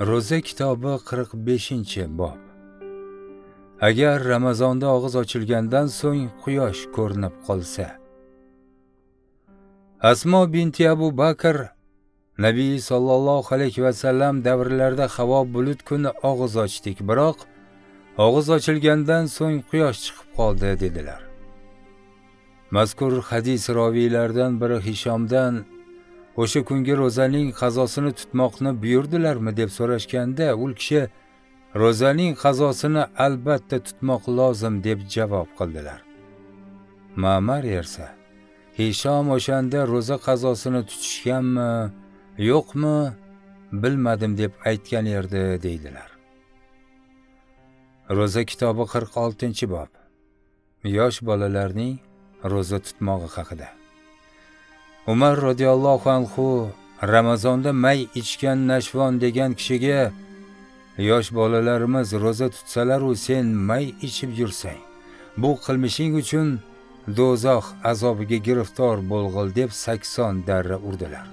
ro'za kitobi 45 bob. Agar ramazonda og'iz ochilgandan so'ng quyosh ko'rinib qolsa. Asmo binti abu bakr nabiy sollallohu alayhi vasallam davrlarida havo bulut kuni og'iz ochdik biroq og'iz ochilgandan so'ng quyosh chiqib qoldi dedilar. Mazkur hadis roviylaridan biri hishomdan o'sha kungi ro'zaning qazosini tutmoqni buyurdilarmi deb so'rashganda u kishi ro'zaning qazosini albatta tutmoq lozim deb javob qildilar. Ma'mar ersa hishom o'shanda ro'za qazosini tutishganmi yo'qmi bilmadim deb aytgan edi deydilar. Ro'za kitobi 46 bob. Yosh bolalarning ro'za tutmog'i haqida. Umar roziyallohu anhu ramazonda may ichgan nashvon degan kishiga yosh bolalarimiz ro'za tutsalaru sen may ichib yursang. Bu qilmishing uchun do'zax azobiga giriftor bo'lg'il deb sakson darra urdilar.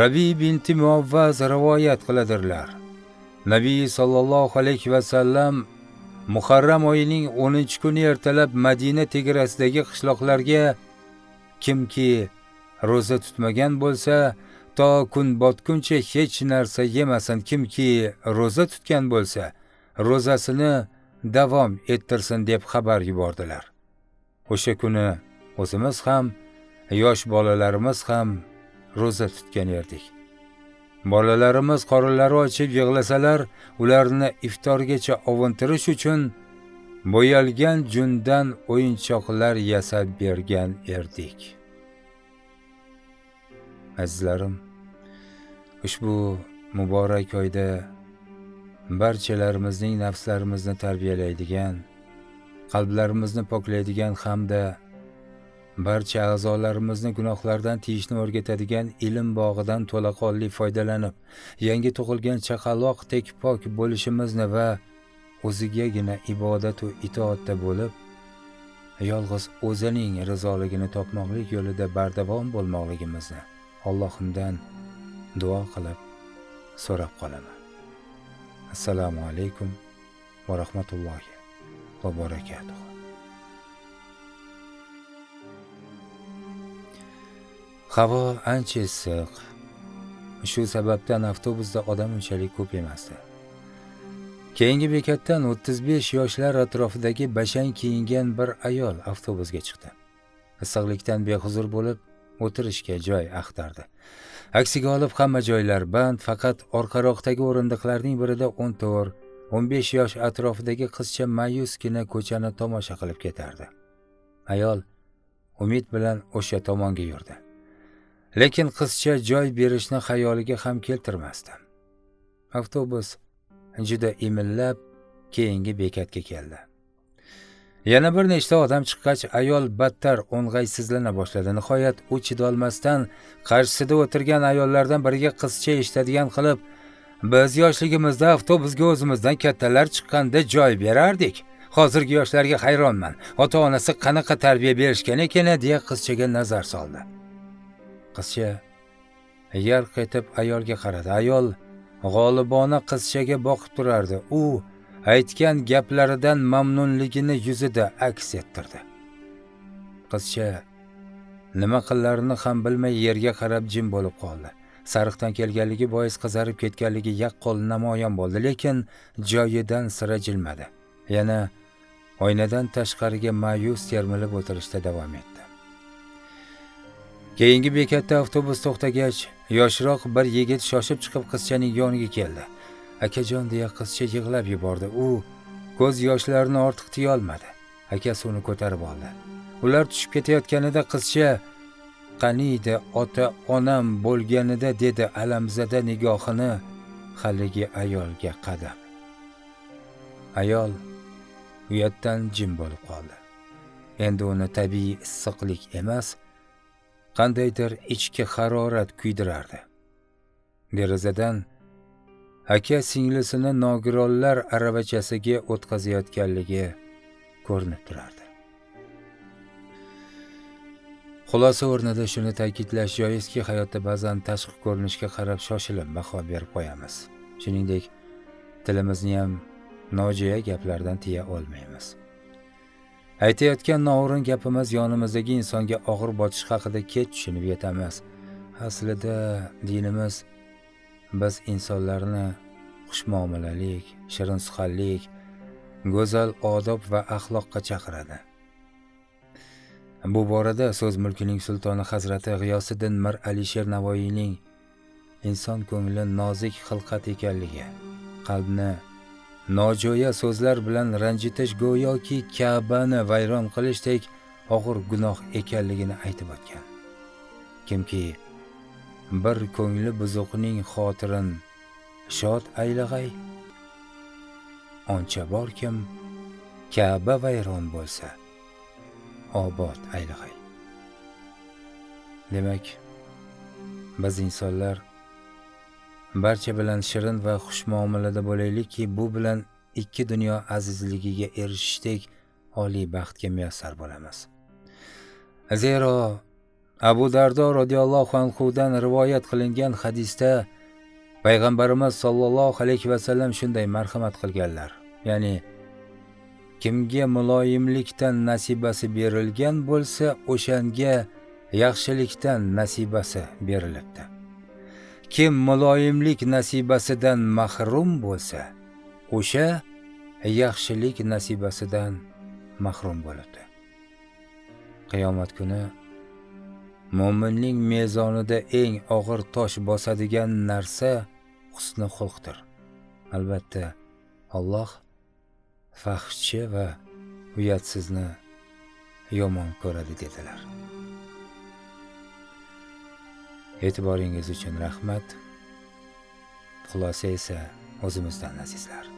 Rabiy binti muavvaz rivoyat qiladilar. Nabiy sollallohu alayhi vasallam muharram oyining o'ninchi kuni ertalab madina tegarasidagi qishloqlarga kimki ro'za tutmagan bo'lsa to kun botguncha hech narsa yemasin. Kimki ro'za tutgan bo'lsa ro'zasini davom ettirsin deb xabar yubordilar. O'sha kuni o'zimiz ham yosh bolalarimiz ham ro'za tutgan edik bolalarimiz qorinlari ochib yig'lasalar ularni iftorgacha ovuntirish uchun bo'yalgan jundan o'yinchoqlar yasab bergan erdik. Azizlarim ushbu muborak oyda barchalarimizning nafslarimizni tarbiyalaydigan qalblarimizni poklaydigan hamda barcha a'zolarimizni gunohlardan tiyishni o'rgatadigan ilm bog'idan to'laqonli foydalanib yangi tug'ilgan chaqaloqdek pok bo'lishimizni va o'zigagina ibodatu itoatda bo'lib yolg'iz o'zining rizoligini topmoqlik yo'lida bardavom bo'lmoqligimizni allohimdan duo qilib so'rab qolaman. Assalomu alaykum va rahmatullohi va barakatuh. Havo ancha issiq. Shu sababdan avtobusda odam unchalik ko'p emasdi. Keyingi bekatdan 35 yoshlar atrofidagi bashang kiyingan bir ayol avtobusga chiqdi. Issiqlikdan behuzur bo'lib o'tirishga joy axtardi. Aksiga olib hamma joylar band faqat orqaroqdagi o'rindiqlarning birida 14 15 yosh atrofidagi qizcha mayusgina ko'chani tomosha qilib ketardi. Ayol umid bilan o'sha tomonga yurdi. Lekin qizcha joy berishni xayoliga ham keltirmasdi. Avtobus juda imillab keyingi bekatga keldi. Yana bir nechta odam chiqqach ayol battar o'ng'aysizlana boshladi. Nihoyat u chidolmasdan qarshisida o'tirgan ayollardan biriga qizcha eshitadigan qilib biz yoshligimizda avtobusga o'zimizdan kattalar chiqqanda joy berardik. Hozirgi yoshlarga hayronman. Ota onasi qanaqa tarbiya berishgan ekan? deya qizchaga nazar soldi. Qizcha yarq etib ayolga qaradi. Ayol g'olibona qizchaga boqib turardi. U aytgan gaplaridan mamnunligini yuzida aks ettirdi. Qizcha nima qillarini ham bilmay yerga qarab jim bo'lib qoldi. Sariqdan kelganligi bois qizarib ketganligi yaqqol namoyon bo'ldi lekin joyidan sira jilmadi. Yana oynadan tashqariga ma'yus termilib o'tirishda davom etdi. Keyingi bekatda avtobus to'xtagach yoshroq bir yigit shoshib chiqib qizchaning yoniga keldi. Akajon deya qizcha yig'lab yubordi. U ko'z yoshlarini ortiq tiyolmadi. Akasi uni ko'tarib oldi. Ular tushib ketayotganida qizcha qaniydi ota onam bo'lganida dedi alamzada nigohini haligi ayolga qadab. Ayol uyatdan jim bo'lib qoldi. Endi uni tabiiy issiqlik emas qandaydir ichki harorat kuydirardi. Derazadan aka singlisini nogironlar aravachasiga o'tkazayotganligi ko'rinib turardi. Xulosa o'rnida shuni ta'kidlash joizki hayotda ba'zan tashqi ko'rinishga qarab shoshilib baho berib qo'yamiz. Shuningdek tilimizni ham nojo'ya gaplardan tiya olmaymiz. Aytayotgan noo'rin gapimiz yonimizdagi insonga og'ir botishi haqida kech tushunib yetamiz aslida dinimiz biz insonlarni xushmuomalalik shirinsuxanlik go'zal odob va axloqqa chaqiradi. Bu borada so'z mulkining sultoni hazrati g'iyosiddin mir alisher navoiyning inson ko'ngli nozik xilqat ekanligi qalbni nojo'ya so'zlar bilan ranjitish go'yoki kabani vayron qilishdek og'ir gunoh ekanligini aytib o'tgan. Kimki bir ko'ngli buzuqning xotirin shod aylag'ay oncha borkim kaba vayron bo'lsa obod aylag'ay. Demak biz insonlar barcha bilan shirin va xushmuomalada bo'laylikki bu bilan ikki dunyo azizligiga erishishdek oliy baxtga muyassar bo'lamiz. Zero abu dardo roziyallohu anhudan rivoyat qilingan hadisda payg'ambarimiz sollallohu alayhi vasallam shunday marhamat qilganlar. Ya'ni kimga muloyimlikdan nasibasi berilgan bo'lsa o'shanga yaxshilikdan nasibasi berilibdi. Kim muloyimlik nasibasidan mahrum bo'lsa o'sha yaxshilik nasibasidan mahrum bo'ladi. Qiyomat kuni mo'minning mezonida eng og'ir tosh bosadigan narsa husni xulqdir. Albatta Alloh fahshchi va uyatsizni yomon ko'radi dedilar. E'tiboringiz uchun rahmat. Xulosa esa o'zimizdan azizlar.